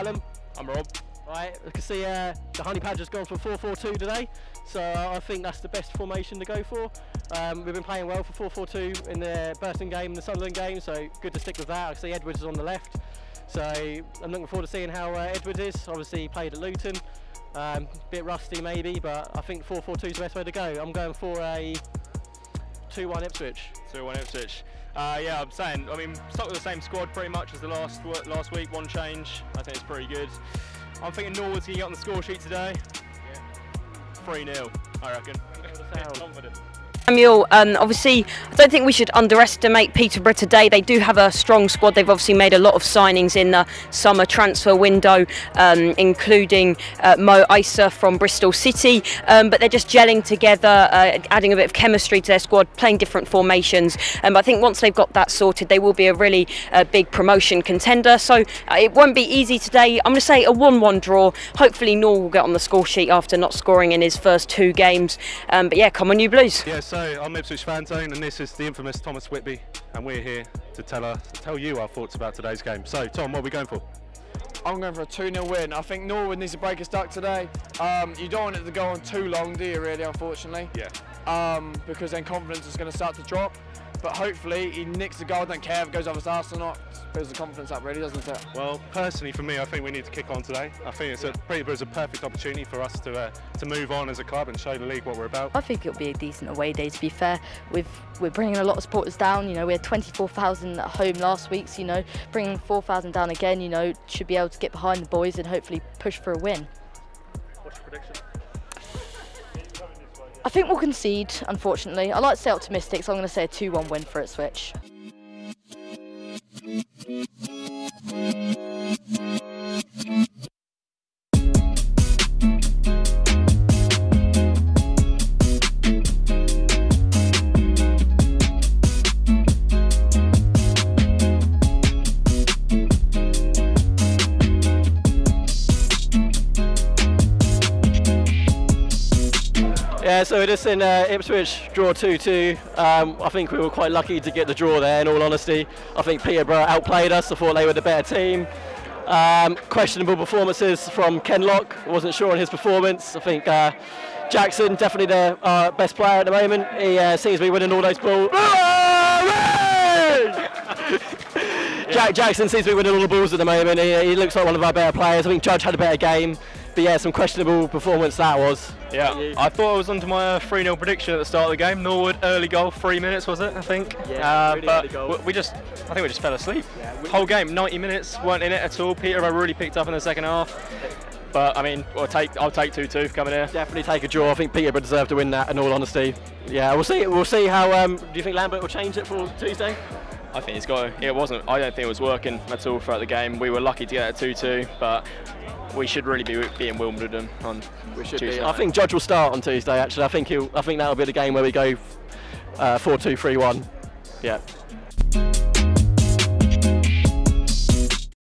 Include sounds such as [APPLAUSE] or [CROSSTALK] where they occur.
Callum. I'm Rob. Right, I can see uh, the Honey Badger's gone for 4-4-2 today, so I think that's the best formation to go for. Um, we've been playing well for 4-4-2 in the Burton game and the Sunderland game, so good to stick with that. I see Edwards is on the left, so I'm looking forward to seeing how uh, Edwards is. Obviously he played at Luton, um, bit rusty maybe, but I think 4-4-2 is the best way to go. I'm going for a 2-1 Ipswich. 2-1 Ipswich. Uh, yeah, I'm saying, I mean, stuck with the same squad pretty much as the last last week, one change. I think it's pretty good. I'm thinking Norwood's going to get on the score sheet today. 3-0, I reckon. [LAUGHS] Confident. Samuel, um, obviously, I don't think we should underestimate Peterborough today. They do have a strong squad. They've obviously made a lot of signings in the summer transfer window, um, including uh, Mo Eisa from Bristol City. Um, but they're just gelling together, uh, adding a bit of chemistry to their squad, playing different formations. Um, I think once they've got that sorted, they will be a really uh, big promotion contender. So uh, it won't be easy today. I'm going to say a 1 1 draw. Hopefully, Norwood get on the score sheet after not scoring in his first two games. Um, but yeah, come on, you Blues. Yeah, so I'm Ipswich Fan Zone, and this is the infamous Thomas Whitby, and we're here to tell us, tell you our thoughts about today's game. So, Tom, what are we going for? I'm going for a 2-0 win. I think Norwood needs to break his duck today. Um, you don't want it to go on too long, do you, really, unfortunately? Yeah. Um, because then confidence is going to start to drop. But hopefully he nicks the goal, don't care if it goes off his arse or not. Builds the confidence up, really, doesn't it? Well, personally, for me, I think we need to kick on today. I think it's a Peterborough's a perfect opportunity for us to uh, to move on as a club and show the league what we're about. I think it'll be a decent away day. To be fair, we've we're bringing a lot of supporters down. You know, we had 24,000 at home last week. So, you know, bringing 4,000 down again. You know, should be able to get behind the boys and hopefully push for a win. What's your prediction? I think we'll concede, unfortunately. I like to stay optimistic, so I'm going to say a 2-1 win for Ipswich. Yeah, so it is in uh, Ipswich, draw 2-2. Um, I think we were quite lucky to get the draw there, in all honesty. I think Peterborough outplayed us. I thought they were the better team. Um, questionable performances from Kenlock. Wasn't sure on his performance. I think uh, Jackson, definitely their uh, best player at the moment. He uh, seems to be winning all those balls. [LAUGHS] Jack Jackson seems to be winning all the balls at the moment. He, he looks like one of our better players. I think Judge had a better game. But yeah, some questionable performance that was. Yeah, I thought I was onto my 3 0 prediction at the start of the game. Norwood early goal, three minutes was it? I think. Yeah, Uh, really but early goal. we- we just, I think we just fell asleep. Yeah, we- Whole game, 90 minutes, weren't in it at all. Peterborough really picked up in the second half. But I mean, I'll take, I'll take 2-2 coming here. Definitely take a draw. I think Peterborough deserve to win that. In all honesty, yeah, we'll see. We'll see how. Um, do you think Lambert will change it for Tuesday? I think it's got. to. It wasn't. I don't think it was working at all throughout the game. We were lucky to get a 2-2, but we should really be beating Wimbledon on We should Tuesday. be. I think Judge will start on Tuesday. Actually, I think he'll. I think that'll be the game where we go uh, four two three one. Yeah.